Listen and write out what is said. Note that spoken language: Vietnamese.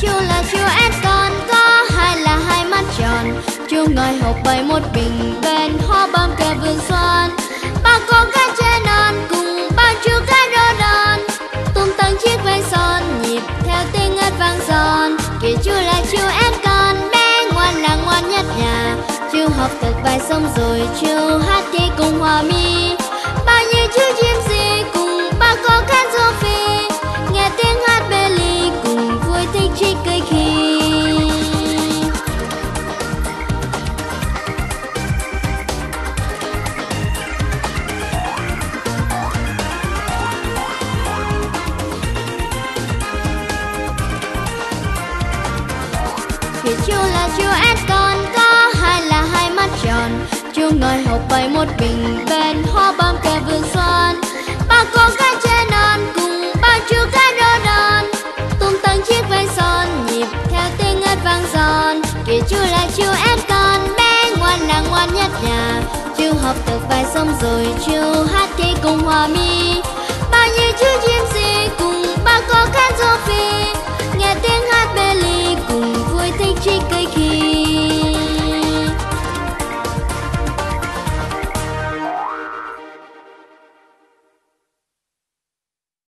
chú là chú ép con có hai là hai mắt tròn. Chú ngồi học bài một bình bên hoa bom cả vườn xoan. Ba con cá che non cùng ba chú cá rô đòn. Tung tăng chiếc váy son, nhịp theo tiếng ớt vang giòn. Kìa chú là chú ép con bé ngoan là ngoan nhất nhà. Chú học được bài xong rồi chú hát thì cùng hòa mi. Chi cười khi. Vì chú là chú én con, có hai là hai mắt tròn. Chú ngồi học bài một bình bên hoa bom kề chú là chú em con, bé ngoan là ngoan nhất nhà. Chú học được bài xong rồi, chú hát thì cùng hòa mi Bao nhiêu chú chim gì cùng ba con khát rô phi. Nghe tiếng hát bê ly cùng vui thích chi cây khi.